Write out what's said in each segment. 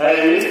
El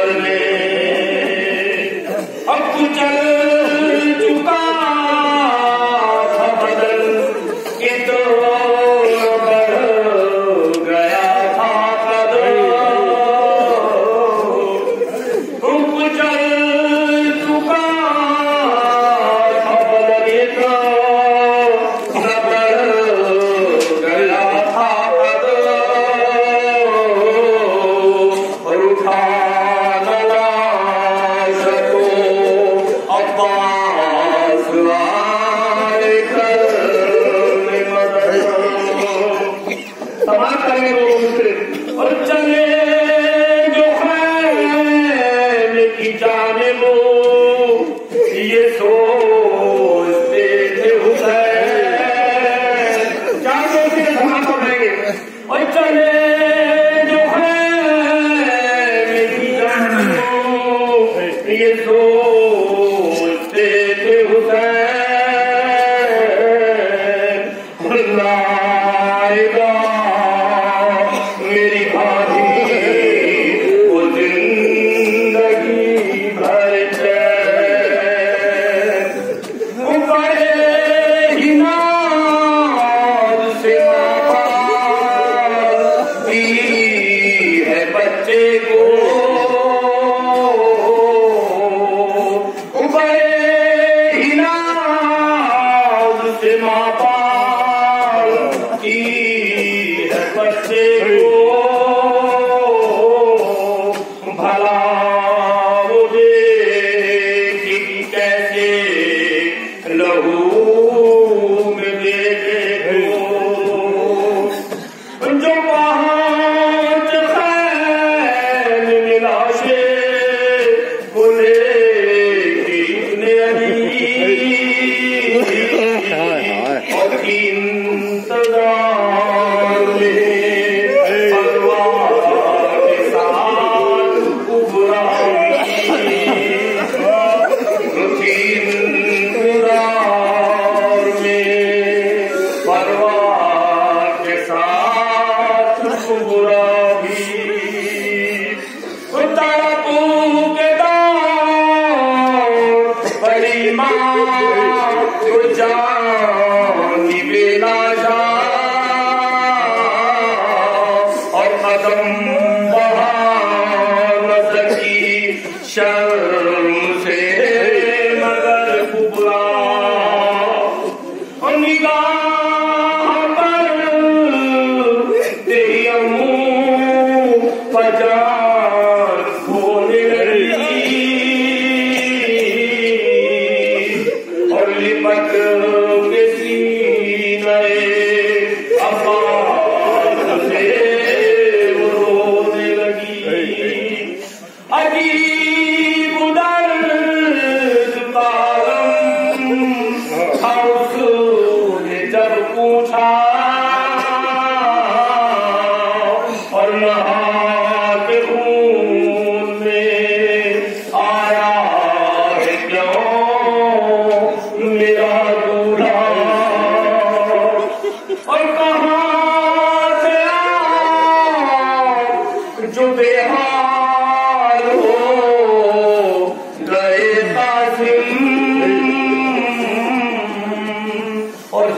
Saturday. और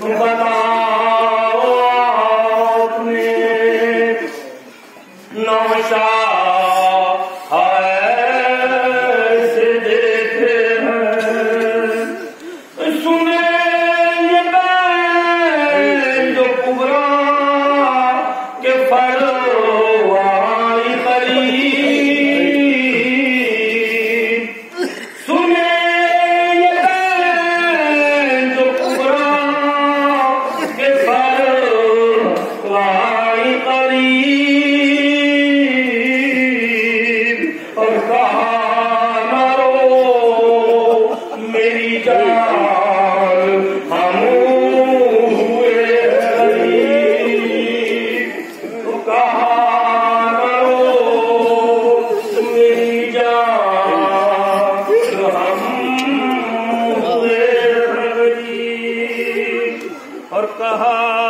おはよ。Hare